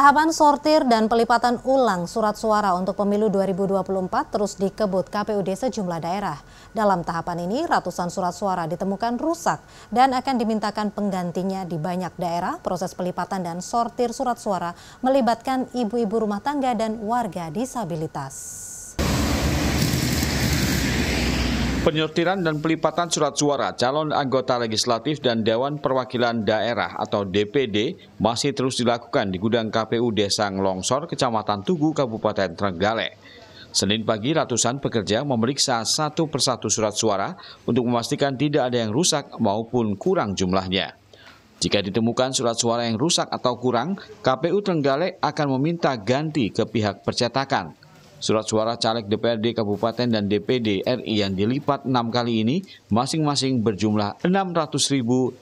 Tahapan sortir dan pelipatan ulang surat suara untuk pemilu 2024 terus dikebut KPUD sejumlah daerah. Dalam tahapan ini, ratusan surat suara ditemukan rusak dan akan dimintakan penggantinya di banyak daerah. Proses pelipatan dan sortir surat suara melibatkan ibu-ibu rumah tangga dan warga disabilitas. Penyortiran dan pelipatan surat suara calon anggota legislatif dan Dewan Perwakilan Daerah atau DPD masih terus dilakukan di gudang KPU Desa Nglongsor, Kecamatan Tugu, Kabupaten Trenggalek. Senin pagi ratusan pekerja memeriksa satu persatu surat suara untuk memastikan tidak ada yang rusak maupun kurang jumlahnya. Jika ditemukan surat suara yang rusak atau kurang, KPU Trenggalek akan meminta ganti ke pihak percetakan. Surat suara caleg DPRD Kabupaten dan DPD RI yang dilipat enam kali ini masing-masing berjumlah 600.512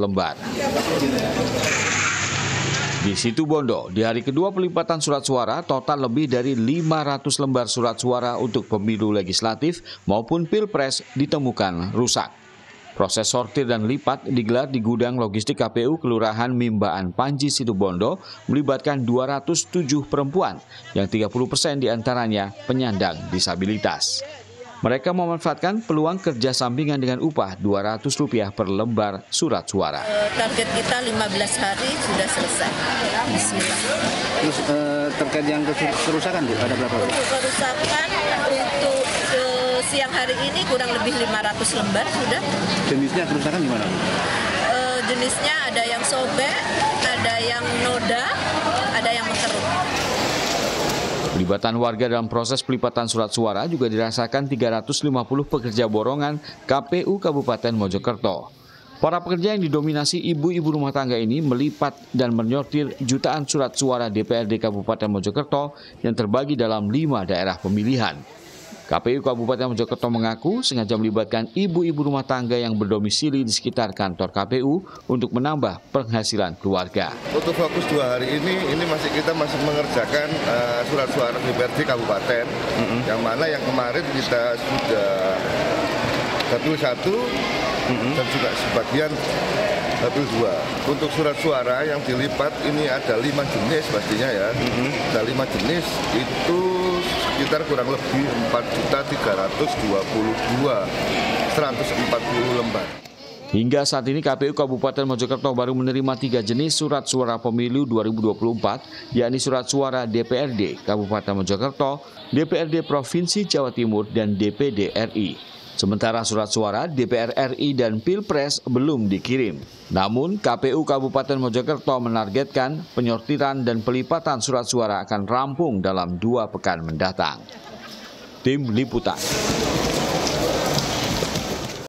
lembar. Di situ Bondo, di hari kedua pelipatan surat suara, total lebih dari 500 lembar surat suara untuk pemilu legislatif maupun pilpres ditemukan rusak. Proses sortir dan lipat digelar di gudang logistik KPU Kelurahan Mimbaan Panji Situbondo melibatkan 207 perempuan yang 30 persen di antaranya penyandang disabilitas. Mereka memanfaatkan peluang kerja sampingan dengan upah Rp200 per lembar surat suara. Eh, target kita 15 hari sudah selesai. Bismillah. Terus uh, terkait yang kerusakan, Bu, ada berapa? Untuk kerusakan siang hari ini kurang lebih 500 lembar sudah. Jenisnya kerusakan gimana? E, jenisnya ada yang sobek, ada yang noda, ada yang mengkerut. Pelibatan warga dalam proses pelipatan surat suara juga dirasakan 350 pekerja borongan KPU Kabupaten Mojokerto. Para pekerja yang didominasi ibu-ibu rumah tangga ini melipat dan menyortir jutaan surat suara DPRD Kabupaten Mojokerto yang terbagi dalam lima daerah pemilihan. KPU Kabupaten Mojokerto mengaku sengaja melibatkan ibu-ibu rumah tangga yang berdomisili di sekitar kantor KPU untuk menambah penghasilan keluarga. Untuk fokus dua hari ini, ini masih kita masih mengerjakan uh, surat suara DPRD Kabupaten, mm -hmm. yang mana yang kemarin kita sudah satu satu mm -hmm. dan juga sebagian satu dua. Untuk surat suara yang dilipat ini ada lima jenis pastinya ya. Mm -hmm. Ada lima jenis itu sekitar kurang lebih 4.322 140 lembar. Hingga saat ini KPU Kabupaten Mojokerto baru menerima tiga jenis surat suara pemilu 2024, yakni surat suara DPRD Kabupaten Mojokerto, DPRD Provinsi Jawa Timur, dan DPD RI. Sementara surat suara DPR RI dan Pilpres belum dikirim. Namun KPU Kabupaten Mojokerto menargetkan penyortiran dan pelipatan surat suara akan rampung dalam dua pekan mendatang. Tim Liputan